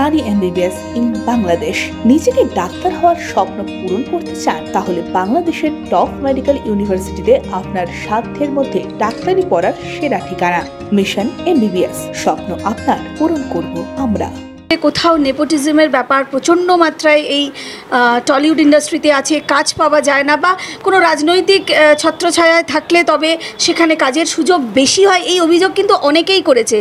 Study MBBS in Bangladesh. নিজেকে doctor হওয়ার স্বপ্ন পূরণ করতে চান, তাহলে বাংলাদেশের টপ মেডিকেল ইউনিভার্সিটিতে আপনার সাধ্যের মধ্যে ডাক্তারি পড়ার সেরা ঠিকানা। মিশন এমবিবিএস, স্বপ্ন আপনার পূরণ করব আমরা। কোথাও নেপোটিজমের ব্যাপার প্রচণ্ড মাত্রায় এই টলিউড ইন্ডাস্ট্রিতে আছে কাজ পাওয়া যায় না বা কোনো রাজনৈতিক ছত্রছায়ায় থাকলে তবে সেখানে কাজের সুযোগ বেশি হয় এই অভিযোগ কিন্তু অনেকেই করেছে।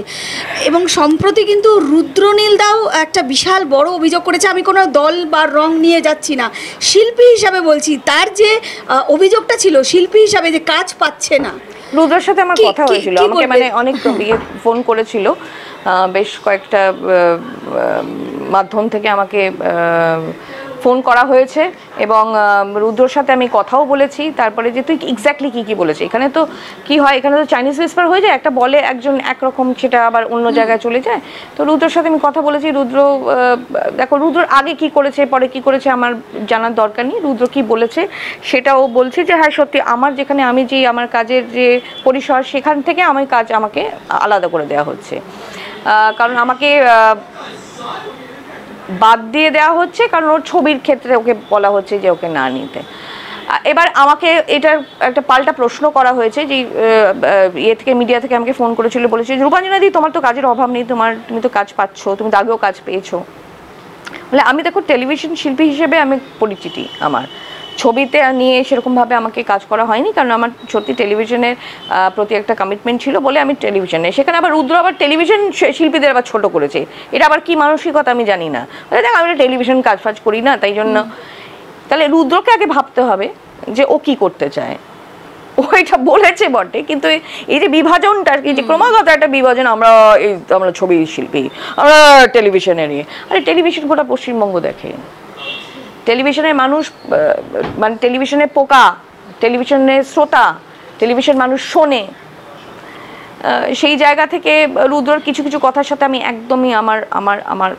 এবং সম্প্রতি কিন্তু রুদ্রনীল দাও একটা বিশাল বড় অভিযোগ করেছে আমি কোনো দল বা রং নিয়ে যাচ্ছি না। শিল্পী হিসাবে বলছি তার যে অভিযোগটা ছিল শিল্পী হিসাবে যে কাজ পাচ্ছে না। রুদ্রের সাথে আমার কথা হয়েছিল আমাকে মানে অনেক ইয়ে ফোন করেছিল। বেশ কয়েকটা মাধ্যম থেকে আমাকে ফোন করা হয়েছে এবং রুদ্রর সাথে আমি কথাও বলেছি। তারপরে যে তুই এক্স্যাক্টলি কী কী বলেছি এখানে তো কি হয়? এখানে তো চাইনিজ উইসপার হয়ে যায় একটা বলে একজন একরকম সেটা আবার অন্য জায়গায় চলে যায়। তো রুদ্রর সাথে আমি কথা বলেছি রুদ্র দেখো রুদ্র আগে কি করেছে পরে কি করেছে আমার জানার দরকার নেই। রুদ্র কি বলেছে সেটাও বলছে যে হ্যাঁ সত্যি আমার যেখানে আমি যে আমার কাজের যে পরিসর সেখান থেকে আমার কাজ আমাকে আলাদা করে দেওয়া হচ্ছে। কারণ আমাকে বাদ দিয়ে দেওয়া হচ্ছে কারণ ওর ছবির ক্ষেত্রে ওকে বলা হচ্ছে যে ওকে না নিতে। এবার আমাকে এটার একটা পাল্টা প্রশ্ন করা হয়েছে যে ইয়ে থেকে, মিডিয়া থেকে আমাকে ফোন করেছিল, বলেছে রূপাঞ্জনা তোমার তো কাজের অভাব নেই, তোমার, তুমি তো কাজ পাচ্ছ, তুমি তো আগেও কাজ পেয়েছ। বলে, আমি দেখো টেলিভিশন শিল্পী হিসেবে আমি পরিচিতি আমার। ছবিতে নিয়ে সেরকমভাবে আমাকে কাজ করা হয়নি কারণ আমার সত্যি টেলিভিশনের প্রতি একটা কমিটমেন্ট ছিল বলে আমি টেলিভিশনে সেখানে আবার রুদ্র আবার টেলিভিশন শিল্পীদের আবার ছোট করেছে। এটা আবার কি মানসিকতা আমি জানি না। দেখ আমি টেলিভিশন কাজ ফাজ করি না তাই জন্য তাহলে রুদ্রকে আগে ভাবতে হবে যে ও কি করতে চায়। ও এটা বলেছে বটে কিন্তু এই- যে বিভাজনটা আর কি যে ক্রমাগত একটা বিভাজন আমরা এই আমরা ছবি শিল্পী আমরা টেলিভিশনের ইয়ে আরে টেলিভিশন গোটা পশ্চিমবঙ্গ দেখে। টেলিভিশনের মানুষ মানে টেলিভিশনের পোকা টেলিভিশনের শ্রোতা, টেলিভিশন মানুষ শোনে। সেই জায়গা থেকে রুদ্রর কিছু কিছু কথার সাথে আমি একদমই আমার আমার আমার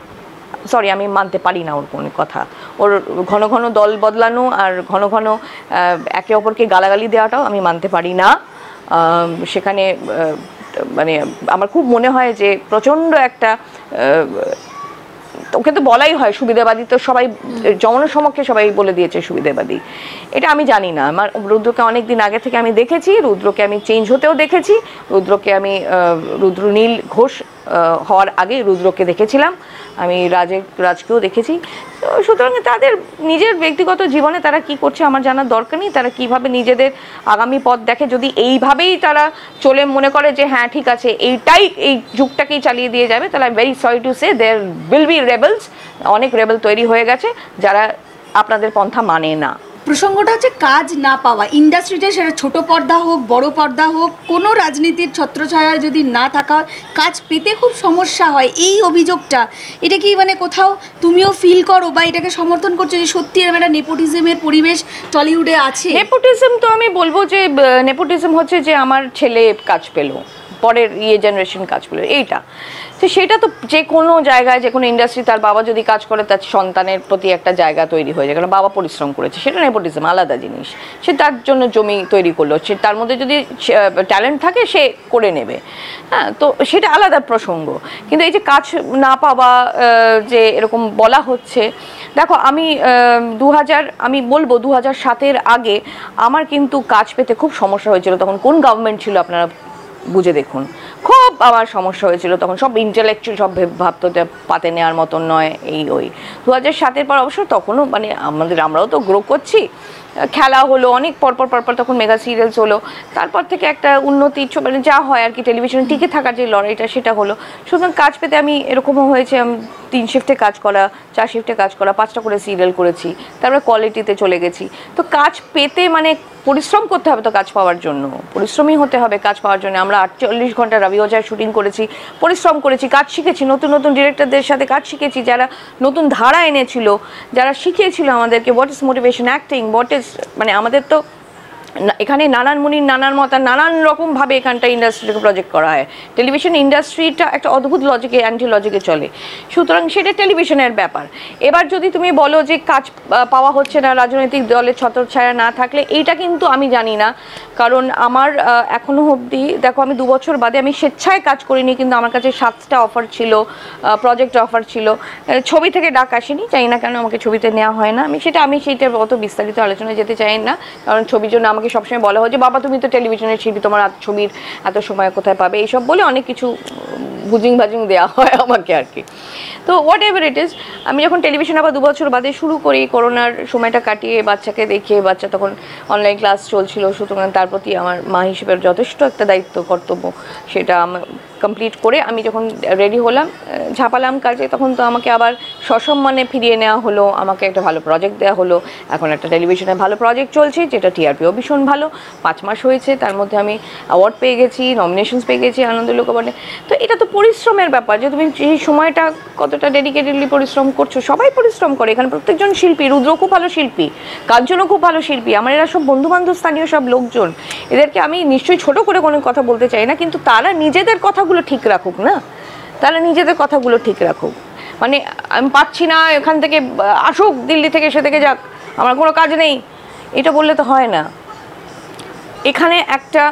সরি আমি মানতে পারি না ওর কোনো কথা। ওর ঘন ঘন দল বদলানো আর ঘন ঘন একে অপরকে গালাগালি দেওয়াটাও আমি মানতে পারি না। সেখানে মানে আমার খুব মনে হয় যে প্রচণ্ড একটা ওকে তো বলাই হয় সুবিধাবাদী তো সবাই জনসমক্ষে সবাই বলে দিয়েছে সুবিধাবাদী। এটা আমি জানি না। আমার রুদ্রকে অনেকদিন আগে থেকে আমি দেখেছি রুদ্রকে আমি চেঞ্জ হতেও দেখেছি রুদ্রকে আমি আহ, রুদ্রনীল ঘোষ আহ, হওয়ার আগে রুদ্রকে দেখেছিলাম। আমি রাজের রাজকেও দেখেছি। তো সুতরাং তাদের নিজের ব্যক্তিগত জীবনে তারা কি করছে আমার জানার দরকার নেই। তারা কীভাবে নিজেদের আগামী পথ দেখে যদি এইভাবেই তারা চলে মনে করে যে হ্যাঁ ঠিক আছে, এইটাই এই যুগটাকেই চালিয়ে দিয়ে যাবে, তাহলে I very sorry to say there will be rebels অনেক রেবেল তৈরি হয়ে গেছে যারা আপনাদের পন্থা মানে না। প্রসঙ্গটা হচ্ছে কাজ না পাওয়া। ইন্ডাস্ট্রিতে সেটা ছোট পর্দা হোক, বড় পর্দা হোক, কোনো রাজনীতির ছত্রছায়া যদি না থাকা কাজ পেতে খুব সমস্যা হয়। এই অভিযোগটা, এটা কি মানে কোথাও তুমিও ফিল করো বা এটাকে সমর্থন করছ যে সত্যি এরকম একটা নেপোটিজমের পরিবেশ টলিউডে আছে? নেপোটিজম তো আমি বলব যে নেপোটিজম হচ্ছে যে আমার ছেলে কাজ পেল। পরের ইয়ে জেনারেশন কাজগুলো, এইটা। তো সেটা তো যে কোনো জায়গায়, যে কোনো ইন্ডাস্ট্রি তার বাবা যদি কাজ করে, তার সন্তানের প্রতি একটা জায়গা তৈরি হয়ে যায়। কারণ বাবা পরিশ্রম করেছে, সেটা নেপোটিজম আলাদা জিনিস। সে তার জন্য জমি তৈরি করল, সে তার মধ্যে যদি ট্যালেন্ট থাকে, সে করে নেবে। হ্যাঁ তো সেটা আলাদা প্রসঙ্গ। কিন্তু এই যে কাজ না পাওয়া যে এরকম বলা হচ্ছে, দেখো আমি দু হাজার আমি বলব দু হাজার সাতের আগে আমার কিন্তু কাজ পেতে খুব সমস্যা হয়েছিল। তখন কোন গভর্নমেন্ট ছিল আপনারা বুঝে দেখুন। খুব আমার সমস্যা হয়েছিল তখন। সব ইন্টালেকচুয়াল সব ভেব- ভাবতো যে পাতে নেওয়ার মতন নয় এই ওই। দু হাজার সাতের পর অবশ্য তখনও মানে আমাদের, আমরাও তো গ্রো করছি। খেলা হলো, অনেক পরপর পরপর তখন মেগা সিরিয়ালস হলো। তারপর থেকে একটা উন্নতি ছ- মানে যা হয় আর কি টেলিভিশনে টিকে থাকার যে লড়াইটা, সেটা হলো। সুতরাং কাজ পেতে আমি এরকমও হয়েছে, আমি তিন শিফটে কাজ করা, চার শিফটে কাজ করা, পাঁচটা করে সিরিয়াল করেছি। তারপরে কোয়ালিটিতে চলে গেছি। তো কাজ পেতে মানে পরিশ্রম করতে হবে তো কাজ পাওয়ার জন্য। পরিশ্রমী হতে হবে কাজ পাওয়ার জন্য। আমরা আটচল্লিশ ঘণ্টা রবি অজয় শুটিং করেছি, পরিশ্রম করেছি, কাজ শিখেছি। নতুন নতুন ডিরেক্টরদের সাথে কাজ শিখেছি। যারা নতুন ধারা এনেছিল, যারা শিখিয়েছিল আমাদেরকে what is motivation acting what is মানে আমাদের তো এখানে নানান মুনির নানান মত নানান রকমভাবে এখানটা ইন্ডাস্ট্রিটাকে প্রজেক্ট করা হয়। টেলিভিশন ইন্ডাস্ট্রিটা একটা অদ্ভুত লজিকে অ্যান্টি লজিকে চলে। সুতরাং সেটা টেলিভিশনের ব্যাপার। এবার যদি তুমি বলো যে কাজ পাওয়া হচ্ছে না রাজনৈতিক দলের ছত্রছায়া না থাকলে এইটা কিন্তু আমি জানি না। কারণ আমার আহ, এখনও অবধি দেখো আমি দু বছর বাদে আমি স্বেচ্ছায় কাজ করিনি কিন্তু আমার কাছে সাতটা অফার ছিল প্রজেক্ট অফার ছিল। ছবি থেকে ডাক আসেনি চাই না কেন আমাকে ছবিতে নেওয়া হয় না। আমি সেটা আমি সেইটা অত বিস্তারিত আলোচনায় যেতে চাই না কারণ ছবির জন্য আমাকে সবসময় বলা হয় যে, বাবা, তুমি তো টেলিভিশনের শিল্পী, তোমার ছবির এত সময় কোথায় পাবে? এইসব বলে অনেক কিছু বুজিং ভাজিং দেওয়া হয় আমাকে আর কি। তো হোয়াট এভার ইট ইজ আমি যখন টেলিভিশন আবার দু বছর বাদে শুরু করি, করোনার সময়টা কাটিয়ে, বাচ্চাকে দেখিয়ে বাচ্চা তখন অনলাইন ক্লাস চলছিল, সুতরাং তার প্রতি আমার মা হিসেবে যথেষ্ট একটা দায়িত্ব, কর্তব্য, সেটা আমার কমপ্লিট করে আমি যখন রেডি হলাম ঝাঁপালাম কাজে, তখন তো আমাকে আবার সসম্মানে ফিরিয়ে নেওয়া হলো, আমাকে একটা ভালো প্রজেক্ট দেওয়া হলো, এখন একটা টেলিভিশনে ভালো প্রজেক্ট চলছে, যেটা টিআরপিও ভীষণ ভালো। পাঁচ মাস হয়েছে, তার মধ্যে আমি অ্যাওয়ার্ড পেয়ে গেছি নমিনেশনস পেয়ে গেছি আনন্দ লোকবনে। তো এটা তো পরিশ্রমের ব্যাপার, যে তুমি সেই সময়টা কতটা ডেডিকেটেডলি পরিশ্রম করছ, সবাই পরিশ্রম করে। এখানে প্রত্যেকজন শিল্পী রুদ্র খুব ভালো শিল্পী, কাঞ্চনও খুব ভালো শিল্পী, আমার এরা সব বন্ধু বান্ধব স্থানীয় সব লোকজন। এদেরকে আমি নিশ্চয়ই ছোট করে কোনো কথা বলতে চাই না, কিন্তু তারা নিজেদের কথাগুলো ঠিক রাখুক না? তারা নিজেদের কথাগুলো ঠিক রাখুক। মানে আমি পাচ্ছি না, এখান থেকে আসুক, দিল্লি থেকে সে থেকে যাক, আমার কোনো কাজ নেই। এটা বললে তো হয় না। এখানে একটা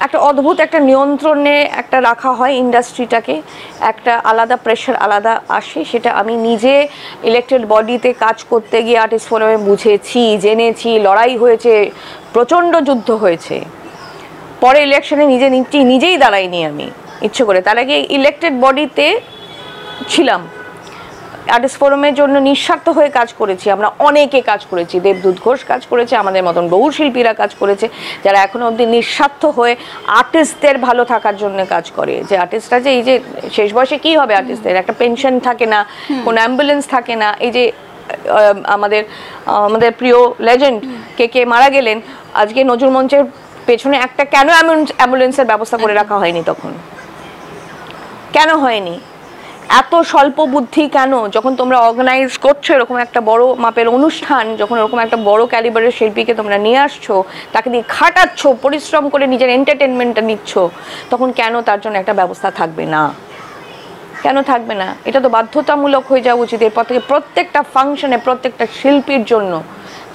একটা অদ্ভুত একটা নিয়ন্ত্রণে একটা রাখা হয় ইন্ডাস্ট্রিটাকে। একটা আলাদা প্রেশার আলাদা আসে, সেটা আমি নিজে ইলেকটেড বডিতে কাজ করতে গিয়ে আর্টিস্ট ফোরামে বুঝেছি, জেনেছি, লড়াই হয়েছে, প্রচণ্ড যুদ্ধ হয়েছে। পরে ইলেকশনে নিজে নিজেই দাঁড়াইনি আমি, ইচ্ছে করে। তার আগে ইলেকটেড বডিতে ছিলাম। আর্টিস্ট ফোরামের জন্য নিঃস্বার্থ হয়ে কাজ করেছি। আমরা অনেকে কাজ করেছি। দেবদূত ঘোষ কাজ করেছে আমাদের মতন বহু শিল্পীরা কাজ করেছে যারা এখনও অবধি নিঃস্বার্থ হয়ে আর্টিস্টদের ভালো থাকার জন্য কাজ করে। যে আর্টিস্টরা যে এই যে শেষ বয়সে কি হবে আর্টিস্টদের? একটা পেনশন থাকে না কোনো অ্যাম্বুলেন্স থাকে না। এই যে আমাদের আমাদের প্রিয় লেজেন্ড কে কে মারা গেলেন আজকে নজরুল মঞ্চের পেছনে একটা কেন অ্যাম্বুলেন্সের ব্যবস্থা করে রাখা হয়নি তখন? কেন হয়নি? এত স্বল্প বুদ্ধি কেন? যখন তোমরা অর্গানাইজ করছ এরকম একটা বড় মাপের অনুষ্ঠান, যখন এরকম একটা বড় ক্যালিবারের শিল্পীকে তোমরা নিয়ে আসছো, তাকে দিয়ে খাটাচ্ছ, পরিশ্রম করে নিজের এন্টারটেনমেন্টটা নিচ্ছ, তখন কেন তার জন্য একটা ব্যবস্থা থাকবে না? কেন থাকবে না? এটা তো বাধ্যতামূলক হয়ে যাওয়া উচিত। এরপর থেকে প্রত্যেকটা ফাংশনে প্রত্যেকটা শিল্পীর জন্য,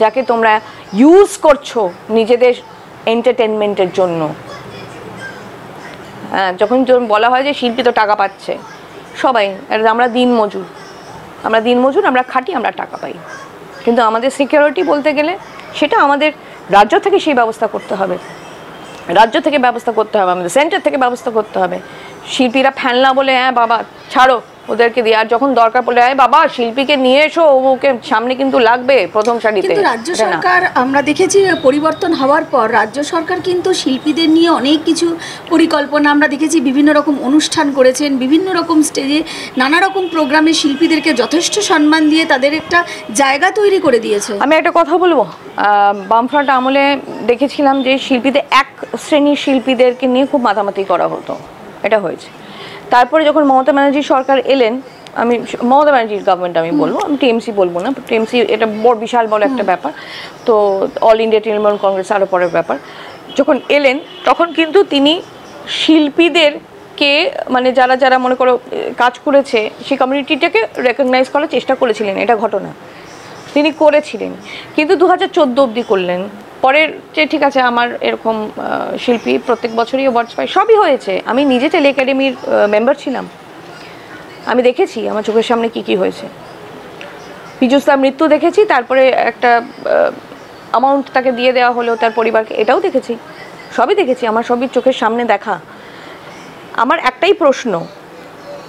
যাকে তোমরা ইউজ করছ নিজেদের এন্টারটেনমেন্টের জন্য। হ্যাঁ যখন বলা হয় যে শিল্পী তো টাকা পাচ্ছে। সবাই আমরা দিন মজুর। আমরা দিন মজুর, আমরা খাটি, আমরা টাকা পাই। কিন্তু আমাদের সিকিউরিটি বলতে গেলে, সেটা আমাদের রাজ্য থেকে সেই ব্যবস্থা করতে হবে। রাজ্য থেকে ব্যবস্থা করতে হবে, আমাদের সেন্টার থেকে ব্যবস্থা করতে হবে। শিল্পীরা ফ্যানলা বলে হ্যাঁ বাবা, ছাড়ো। ওদেরকে দিয়ে। আর যখন দরকার পড়লে হ্যাঁ বাবা শিল্পীকে নিয়ে এসো ওকে সামনে কিন্তু লাগবে প্রথম সারিতে। কিন্তু রাজ্য সরকার আমরা দেখেছি পরিবর্তন হওয়ার পর রাজ্য সরকার কিন্তু শিল্পীদের নিয়ে অনেক কিছু পরিকল্পনা আমরা দেখেছি বিভিন্ন রকম অনুষ্ঠান করেছেন বিভিন্ন রকম স্টেজে নানা রকম প্রোগ্রামে শিল্পীদেরকে যথেষ্ট সম্মান দিয়ে তাদের একটা জায়গা তৈরি করে দিয়েছে। আমি একটা কথা বলব বামফ্রন্ট আমলে দেখেছিলাম যে শিল্পীদের এক শ্রেণির শিল্পীদেরকে নিয়ে খুব মাতামাতি করা হতো। এটা হয়েছে। তারপরে যখন মমতা ব্যানার্জি সরকার এলেন আমি মমতা ব্যানার্জির গভর্নমেন্ট আমি বলব আমি টিএমসি বলব না টিএমসি এটা বড় বিশাল বড় একটা ব্যাপার। তো অল ইন্ডিয়া তৃণমূল কংগ্রেস আরও পরের ব্যাপার। যখন এলেন তখন কিন্তু তিনি শিল্পীদেরকে মানে যারা যারা মনে করো কাজ করেছে সেই কমিউনিটিটাকে রেকগনাইজ করার চেষ্টা করেছিলেন এটা ঘটনা। তিনি করেছিলেন। কিন্তু দু হাজার চোদ্দ অবধি করলেন। পরের যে ঠিক আছে আমার এরকম শিল্পী প্রত্যেক বছরই অ্যাওয়ার্ডস পাই সবই হয়েছে। আমি নিজে টেলি একাডেমির মেম্বার ছিলাম, আমি দেখেছি আমার চোখের সামনে কি কি হয়েছে। পীযুষদার মৃত্যু দেখেছি, তারপরে একটা অ্যামাউন্ট তাকে দিয়ে দেওয়া হলো, তার পরিবারকে, এটাও দেখেছি। সবই দেখেছি, আমার সবই চোখের সামনে দেখা। আমার একটাই প্রশ্ন,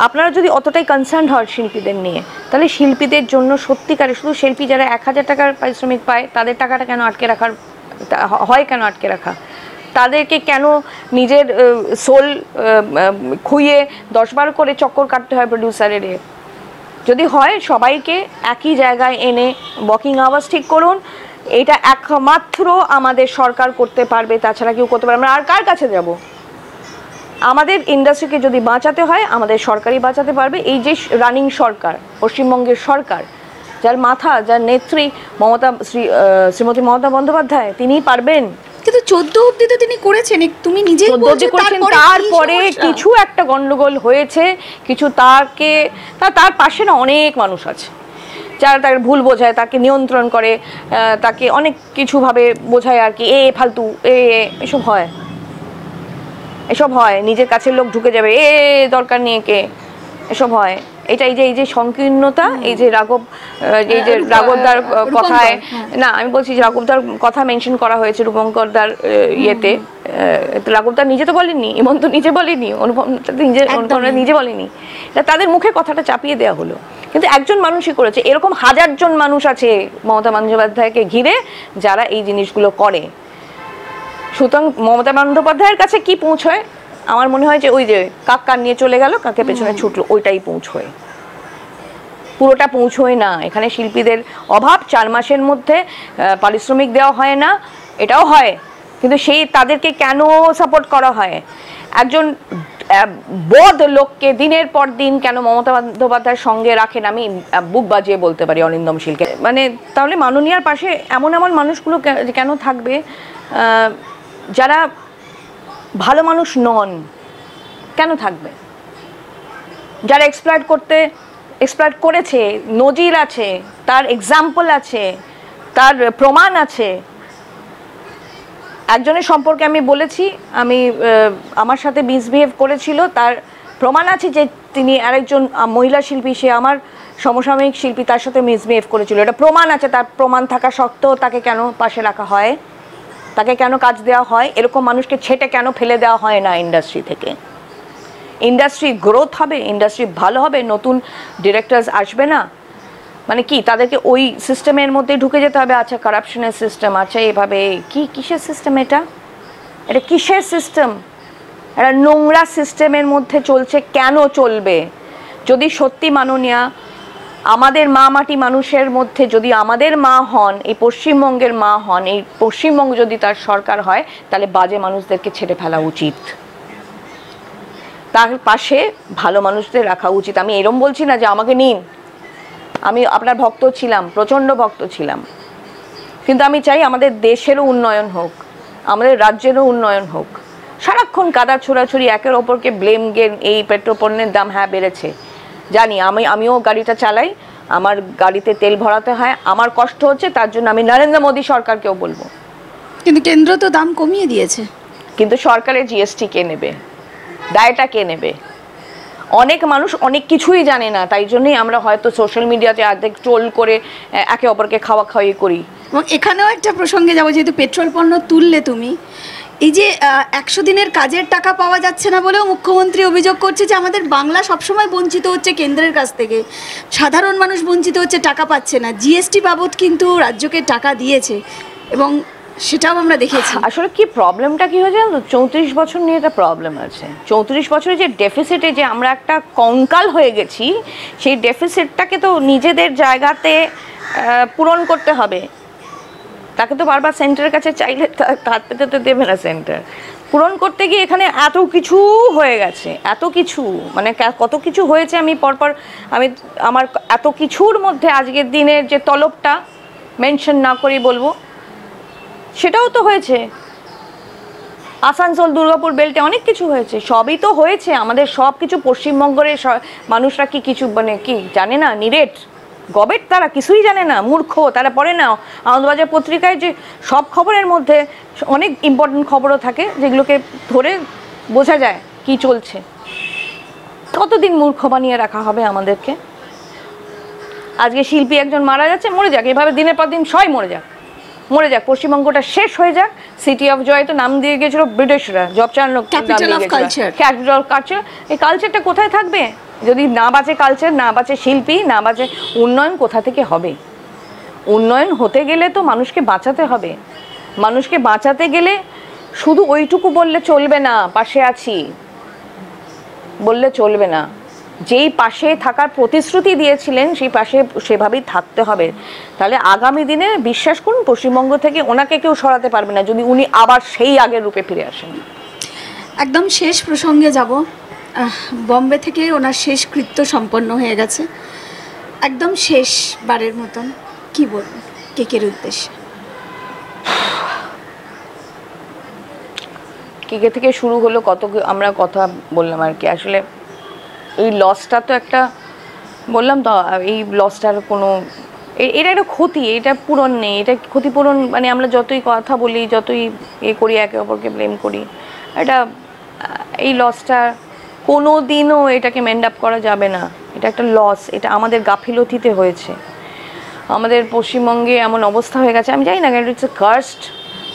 আপনারা যদি অতটাই কনসার্ন হয় শিল্পীদের নিয়ে, তাহলে শিল্পীদের জন্য সত্যিকারে শুধু শিল্পী যারা এক হাজার টাকার পারিশ্রমিক পায়, তাদের টাকাটা কেন আটকে রাখার হয় কেন আটকে রাখা? তাদেরকে কেন নিজের সোল খুইয়ে দশ বার করে চক্কর কাটতে হয় প্রডিউসারের এ? যদি হয়, সবাইকে একই জায়গায় এনে ওয়াকিং আওয়ার্স ঠিক করুন। এটা একমাত্র আমাদের সরকার করতে পারবে, তাছাড়া কেউ করতে পারবে না। আর কার কাছে যাব? আমাদের ইন্ডাস্ট্রিকে যদি বাঁচাতে হয়, আমাদের সরকারই বাঁচাতে পারবে। এই যে রানিং সরকার, পশ্চিমবঙ্গের সরকার যার মাথা যার নেত্রী মমতা শ্রী শ্রীমতী মমতা বন্দ্যোপাধ্যায় তিনিই পারবেন। কিন্তু চোদ্দ অবধি তো তিনি করেছেন তুমি নিজেই করেছেন তারপরে? কিছু একটা গন্ডগোল হয়েছে কিছু তাকে তার পাশে না অনেক মানুষ আছে যারা তাকে ভুল বোঝায় তাকে নিয়ন্ত্রণ করে তাকে অনেক কিছুভাবে বোঝায় আর কি এ ফালতু এ এসব হয়। এসব হয় নিজের কাছের লোক ঢুকে যাবে এ এ, দরকার নিয়ে কে এসব হয়। এটা এই যে এই যে সংকীর্ণতা এই যে রাঘব এই যে রূপা- রাঘবদার কথায় হ্যাঁ। না আমি বলছি যে রাঘবদার কথা মেনশন করা হয়েছে রূপঙ্করদার ইয়েতে। রাঘবদার নিজে তো বলেনি ইমন তো নিজে বলেনি অনুপম নিজে অনুপমরা নিজে বলেনি। এটা তাদের মুখে কথাটা চাপিয়ে দেওয়া হলো। কিন্তু একজন মানুষই করেছে এরকম হাজারজন মানুষ আছে মমতা বন্দ্যোপাধ্যায়কে ঘিরে যারা এই জিনিসগুলো করে। সুতরাং মমতা বন্দ্যোপাধ্যায়ের কাছে কি পৌঁছয়? আমার মনে হয় যে ওই যে কাক কান নিয়ে চলে গেল কাকে পেছনে ছুটলো ওইটাই পৌঁছয়। পুরোটা পৌঁছয় না। এখানে শিল্পীদের অভাব চার মাসের মধ্যে পারিশ্রমিক দেওয়া হয় না এটাও হয়। কিন্তু সেই তাদেরকে কেন সাপোর্ট করা হয়? একজন বদ লোককে দিনের পর দিন কেন মমতা বন্দ্যোপাধ্যায়ের সঙ্গে রাখেন? আমি বুক বাজিয়ে বলতে পারি অরিন্দম শীলকে। মানে তাহলে মাননীয়ার পাশে এমন এমন মানুষগুলো কেন থাকবে? যারা ভালো মানুষ নন, কেন থাকবে? যারা এক্সপ্লয়েট করতে এক্সপ্লয়েট করেছে, নজির আছে, তার এক্সাম্পল আছে, তার প্রমাণ আছে। একজনের সম্পর্কে আমি বলেছি, আমি আমার সাথে মিসবিহেভ করেছিল, তার প্রমাণ আছে যে তিনি আরেকজন মহিলা শিল্পী, সে আমার সমসাময়িক শিল্পী, তার সাথে মিসবিহেভ করেছিল। এটা প্রমাণ আছে, তার প্রমাণ থাকা সত্ত্বেও তাকে কেন পাশে রাখা হয়? তাকে কেন কাজ দেওয়া হয়? এরকম মানুষকে ছেটে কেন ফেলে দেওয়া হয় না ইন্ডাস্ট্রি থেকে? ইন্ডাস্ট্রি গ্রোথ হবে ইন্ডাস্ট্রি ভালো হবে, নতুন ডিরেক্টরস আসবে না? মানে কি, তাদেরকে ওই সিস্টেমের মধ্যে ঢুকে যেতে হবে? আচ্ছা কারাপশনের সিস্টেম আচ্ছা এভাবে, কি, কিসের সিস্টেম এটা? এটা কিসের সিস্টেম একটা নোংরা সিস্টেমের মধ্যে চলছে, কেন চলবে? যদি সত্যি মাননীয়া আমাদের মা মাটি মানুষের মধ্যে যদি আমাদের মা হন, এই পশ্চিমবঙ্গের মা হন, এই পশ্চিমবঙ্গ যদি তার সরকার হয়, তাহলে বাজে মানুষদেরকে ছেড়ে ফেলা উচিত। তার পাশে ভালো মানুষদের রাখা উচিত। আমি এরম বলছি না যে আমাকে নিন। আমি আপনার ভক্ত ছিলাম, প্রচণ্ড ভক্ত ছিলাম। কিন্তু আমি চাই আমাদের দেশেরও উন্নয়ন হোক, আমাদের রাজ্যেরও উন্নয়ন হোক। সারাক্ষণ কাদা ছোড়াছুড়ি, একের ওপরকে ব্লেম গেন এই পেট্রোল পণ্যের দাম হ্যাঁ বেড়েছে। জানি আমি আমিও গাড়িটা চালাই আমার গাড়িতে তেল ভরাতে হয় আমার কষ্ট হচ্ছে তার জন্য আমি নরেন্দ্র মোদী সরকারকেও বলব। কিন্তু কেন্দ্র তো দাম কমিয়ে দিয়েছে। কিন্তু সরকারের জিএসটি কে নেবে? দায়টা কে নেবে? অনেক মানুষ অনেক কিছুই জানে না তাই জন্যই আমরা হয়তো সোশ্যাল মিডিয়াতে অর্ধেক ট্রোল করে একে অপরকে খাওয়া খাওয়ি করি। এবং এখানেও একটা প্রসঙ্গে যাব যেহেতু পেট্রোল পণ্য তুললে তুমি এই যে একশো দিনের কাজের টাকা পাওয়া যাচ্ছে না বলেও মুখ্যমন্ত্রী অভিযোগ করছে যে আমাদের বাংলা সবসময় বঞ্চিত হচ্ছে কেন্দ্রের কাছ থেকে। সাধারণ মানুষ বঞ্চিত হচ্ছে, টাকা পাচ্ছে না। জিএসটি বাবদ কিন্তু রাজ্যকে টাকা দিয়েছে এবং সেটাও আমরা দেখেছি। আসলে কি প্রবলেমটা কি হয়েছে চৌত্রিশ বছর নিয়ে একটা প্রবলেম আছে। চৌত্রিশ বছরে যে ডেফিসিটে যে আমরা একটা কঙ্কাল হয়ে গেছি, সেই ডেফিসিটটাকে তো নিজেদের জায়গাতে পূরণ করতে হবে। তাকে তো বারবার সেন্টারের কাছে চাইলে তা- হাত পেতে তো দেবে না সেন্টার পূরণ করতে গিয়ে এখানে এত কিছু হয়ে গেছে, এত কিছু মানে কত কিছু হয়েছে আমি পরপর, আমি, আমার এত কিছুর মধ্যে আজকের দিনের যে তলবটা মেনশন না করেই বলব, সেটাও তো হয়েছে। আসানসোল, দুর্গাপুর বেল্টে অনেক কিছু হয়েছে, সবই তো হয়েছে, আমাদের সব কিছু পশ্চিমবঙ্গের মানুষরা কি কিছু মানে কি জানে না নিরেট গবেট তারা কিছুই জানে না মূর্খ তারা পড়ে না। আনন্দবাজার পত্রিকায় যে সব খবরের মধ্যে অনেক ইম্পর্টেন্ট খবরও থাকে যেগুলোকে ধরে বোঝা যায় কি চলছে। কতদিন মূর্খ বানিয়ে রাখা হবে আমাদেরকে? আজকে শিল্পী একজন মারা যাচ্ছে মরে যাক। এভাবে দিনের পর দিন সবাই মরে যাক। মরে যাক। পশ্চিমবঙ্গটা শেষ হয়ে যাক। সিটি অফ জয় তো নাম দিয়ে গেছিল ব্রিটিশরা জব চালানো. ক্যাপিটাল কালচার এই কালচারটা কোথায় থাকবে? যদি না বাঁচে কালচার না বাঁচে শিল্পী, না বাঁচে উন্নয়ন, কোথা থেকে হবে? উন্নয়ন হতে গেলে তো মানুষকে বাঁচাতে হবে। মানুষকে বাঁচাতে গেলে শুধু ওইটুকু বললে চলবে না, পাশে আছি। বললে চলবে না। যেই পাশে থাকার প্রতিশ্রুতি দিয়েছিলেন, সেই পাশে সেভাবেই থাকতে হবে। তাহলে আগামী দিনে বিশ্বাস করুন, পশ্চিমবঙ্গ থেকে ওনাকে কেউ সরাতে পারবে না, যদি উনি আবার সেই আগের রূপে ফিরে আসেন। একদম শেষ প্রসঙ্গে যাব। বম্বে থেকে ওনার শেষ কৃত্য সম্পন্ন হয়ে গেছে। একদম শেষ বারের মতন। কি বলব কেকের উদ্দেশ্যে? কেকে থেকে শুরু হলো, কত আমরা কথা বললাম আর কি। আসলে এই লসটা তো একটা, বললাম তো, এই লসটার কোনো এটা একটা ক্ষতি, এটা পূরণ নেই। এটা ক্ষতিপূরণ মানে আমরা যতই কথা বলি, যতই এ করি, একে অপরকে ব্লেম করি, এটা এই লসটা কোনো দিনও এটাকে মেন্ড আপ করা যাবে না। এটা একটা লস এটা আমাদের গাফিলতিতে হয়েছে। আমাদের পশ্চিমবঙ্গে এমন অবস্থা হয়ে গেছে, আমি জানি না কেন ইটস কার্স্ট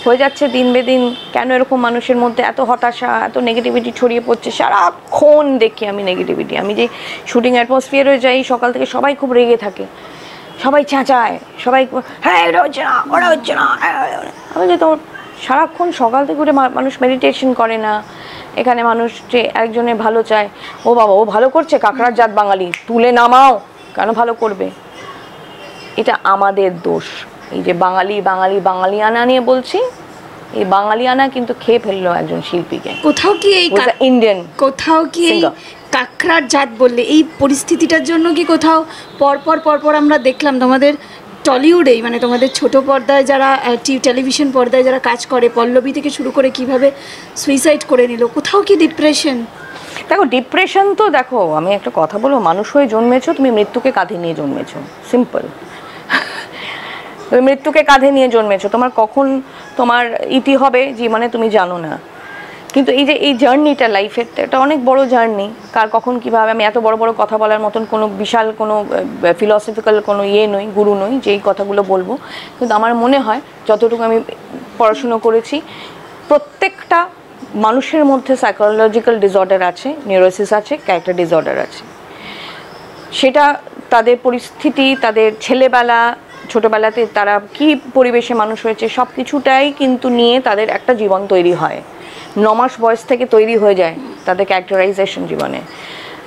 হয়ে যাচ্ছে দিন বে দিন, কেন এরকম মানুষের মধ্যে এত হতাশা, এত নেগেটিভিটি ছড়িয়ে পড়ছে? সারাক্ষণ দেখি আমি নেগেটিভিটি আমি যে শুটিং অ্যাটমসফিয়ারে যাই, সকাল থেকে সবাই খুব রেগে থাকে। সবাই চেঁচায়, সবাই হ্যাঁ এটা হচ্ছে না ওরা হচ্ছে না আমি যে তোমার সারাক্ষণ সকাল থেকে উঠে মানুষ মেডিটেশন করে না এখানে মানুষ যে একজনের ভালো চায় ও বাবা ও ভালো করছে কাঁকড়ার জাত বাঙালি তুলে নামাও কেন ভালো করবে? এটা আমাদের দোষ। এই যে বাঙালি বাঙালি বাঙালিয়ানা নিয়ে বলছি এই বাঙালিয়ানা কিন্তু খেয়ে ফেলল একজন শিল্পীকে। কোথাও কি এই ইন্ডিয়ান কোথাও কি এই. কাকড়ার জাত বললে এই পরিস্থিতিটার জন্য কি কোথাও পরপর পরপর আমরা দেখলাম তোমাদের টলিউডেই মানে তোমাদের ছোট পর্দায় যারা টেলিভিশন পর্দায় যারা কাজ করে, পল্লবী থেকে শুরু করে কীভাবে সুইসাইড করে নিল, কোথাও কি ডিপ্রেশন দেখো ডিপ্রেশন তো দেখো, আমি একটা কথা বলব, মানুষ হয়ে জন্মেছো, তুমি মৃত্যুকে কাঁধে নিয়ে জন্মেছো সিম্পল তুমি মৃত্যুকে কাঁধে নিয়ে জন্মেছো, তোমার কখন তোমার ইতি হবে জীবনে তুমি জানো না। কিন্তু এই যে এই জার্নিটা লাইফের এটা অনেক বড় জার্নি কার কখন কীভাবে, আমি এত বড় বড় কথা বলার মতন কোনো বিশাল কোনো ফিলসফিক্যাল কোনো ইয়ে নই, গুরু নই, যেই কথাগুলো বলব। কিন্তু আমার মনে হয়, যতটুকু আমি পড়াশুনো করেছি, প্রত্যেকটা মানুষের মধ্যে সাইকোলজিক্যাল ডিসঅর্ডার আছে নিউরোসিস আছে ক্যারেক্টার ডিসঅর্ডার আছে। সেটা তাদের পরিস্থিতি, তাদের ছেলেবেলা, ছোটোবেলাতে তারা কি পরিবেশে মানুষ হয়েছে সব কিছুটাই কিন্তু নিয়ে তাদের একটা জীবন তৈরি হয়। ন মাস বয়স থেকে তৈরি হয়ে যায় তাদের ক্যারেক্টারাইজেশন জীবনে।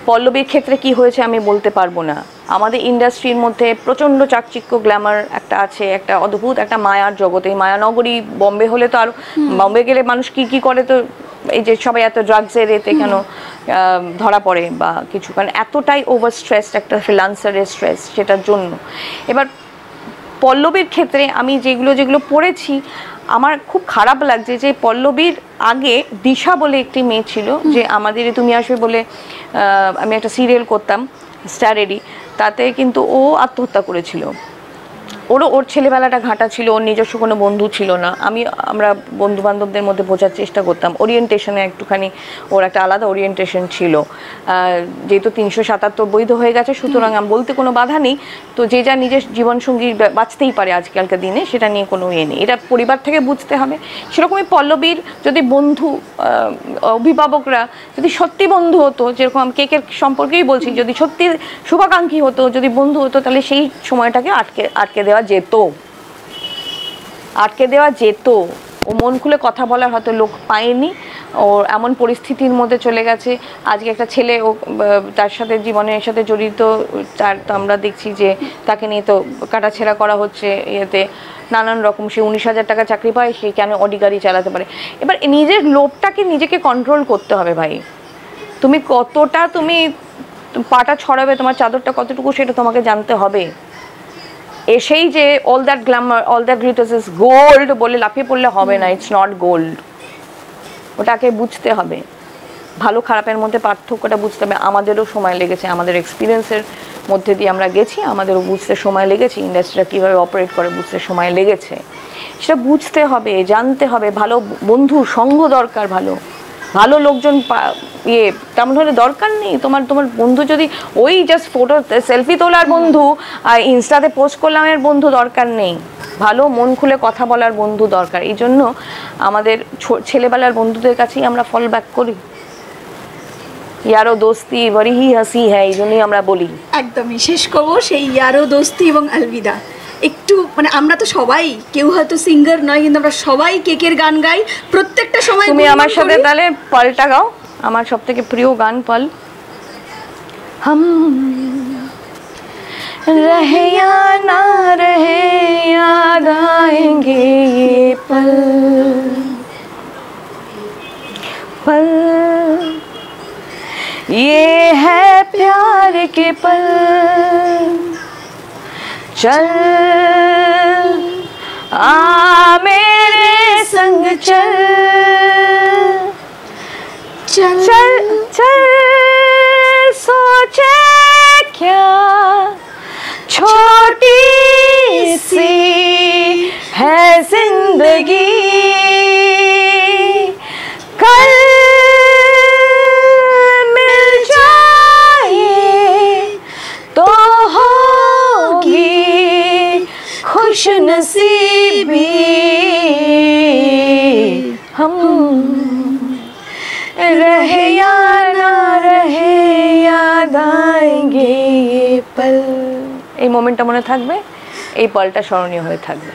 পল্লবীর ক্ষেত্রে কি হয়েছে আমি বলতে পারব না। আমাদের ইন্ডাস্ট্রির মধ্যে প্রচণ্ড চাকচিক্য গ্ল্যামার একটা আছে একটা অদ্ভুত একটা মায়ার এই মায়ানগরী বম্বে হলে তো আর বম্বে গেলে মানুষ কি কি করে তো এই যে সবাই এত ড্রাগসের এতে কেন ধরা পড়ে বা কিছু। কারণ এতটাই ওভার স্ট্রেস একটা ফ্রিলান্সারের স্ট্রেস সেটার জন্য। এবার পল্লবীর ক্ষেত্রে আমি যেগুলো যেগুলো পড়েছি আমার খুব খারাপ লাগছে যে পল্লবীর আগে দিশা বলে একটি মেয়ে ছিল যে আমাদের তুমি আসবে বলে আমি একটা সিরিয়াল করতাম স্টারেরই তাতে কিন্তু ও আত্মহত্যা করেছিল। ওরও, ওর ছেলেবেলাটা ঘাঁটা ছিল, ওর নিজস্ব কোনো বন্ধু ছিল না। আমি, আমরা বন্ধু বান্ধবদের মধ্যে বোঝার চেষ্টা করতাম। ওরিয়েন্টেশনে একটুখানি ওর একটা আলাদা ওরিয়েন্টেশন ছিল। যেহেতু তিনশো সাতাত্তর বৈধ হয়ে গেছে, সুতরাং আমি বলতে কোনো বাধা নেই। তো যে যা নিজের জীবনসঙ্গী বাঁচতেই পারে আজকালকার দিনে, সেটা নিয়ে কোনো ইয়ে নেই। এটা পরিবার থেকে বুঝতে হবে। সেরকমই পল্লবীর যদি বন্ধু অভিভাবকরা যদি সত্যি বন্ধু হতো, যেরকম আমি কেকের সম্পর্কেই বলছি, যদি সত্যি শুভাকাঙ্ক্ষী হতো, যদি বন্ধু হতো, তাহলে সেই সময়টাকে আটকে আটকে দেওয়া যেত। আটকে দেওয়া যেত। ও মন খুলে কথা বলার হয়তো লোক পায়নি। ও এমন পরিস্থিতির মধ্যে চলে গেছে। আজকে একটা ছেলে ও তার সাথে জীবনের সাথে জড়িত। তার তো আমরা দেখছি যে তাকে নিয়ে তো কাটাছেড়া করা হচ্ছে। ইয়েতে নানান রকম সে উনিশ হাজার টাকা চাকরি পায়, সে কেন অডি গাড়ি চালাতে পারে? এবার নিজের লোভটাকে নিজেকে কন্ট্রোল করতে হবে ভাই। তুমি কতটা তুমি পাটা ছড়াবে, তোমার চাদরটা কতটুকু, সেটা তোমাকে জানতে হবে। এসেই যে all that glamour all that glitters is gold বলে লাফিয়ে পড়লে হবে না ইটস নট গোল্ড ওটাকে বুঝতে হবে। ভালো খারাপের মধ্যে পার্থক্যটা বুঝতে হবে। আমাদেরও সময় লেগেছে, আমাদের এক্সপিরিয়েন্সের মধ্যে দিয়ে আমরা গেছি, আমাদেরও বুঝতে সময় লেগেছে ইন্ডাস্ট্রিটা কীভাবে অপারেট করে বুঝতে সময় লেগেছে। সেটা বুঝতে হবে, জানতে হবে, ভালো বন্ধু সঙ্গ দরকার ভালো। ভালো লোকজন ইয়ে তেমন হলে দরকার নেই। তোমার তোমার বন্ধু যদি ওই জাস্ট ফটো সেলফি তোলার বন্ধু, আর ইনস্টাতে পোস্ট করলাম এর বন্ধু দরকার নেই। ভালো মন খুলে কথা বলার বন্ধু দরকার। এই জন্য আমাদের ছেলেবেলার বন্ধুদের কাছেই আমরা ফল ব্যাক করি। ইয়ারো দোস্তি, বড়ি হি হাসি হ্যাঁ এই জন্যই আমরা বলি। একদমই। শেষ করব সেই ইয়ারো দোস্তি এবং আলবিদা। একটু মানে আমরা তো সবাই কেউ হয়তো সিঙ্গার নয় কিন্তু আমরা সবাই কেকের গান গাই প্রত্যেকটা সময় তুমি গুনগুন আমার সাথে করি। তাহলে পলটা গাও আমার সব থেকে প্রিয় গান পল हम रहे या ना रहे याद आएंगे ये पल पल ये है प्यार के पल चल आ मेरे संग चल। चल। चल चल सोचे क्या? छोटी सी है ज़िंदगी। याद आएंगे ये पल এই মোমেন্টটা মনে থাকবে এই পলটা স্মরণীয় হয়ে থাকবে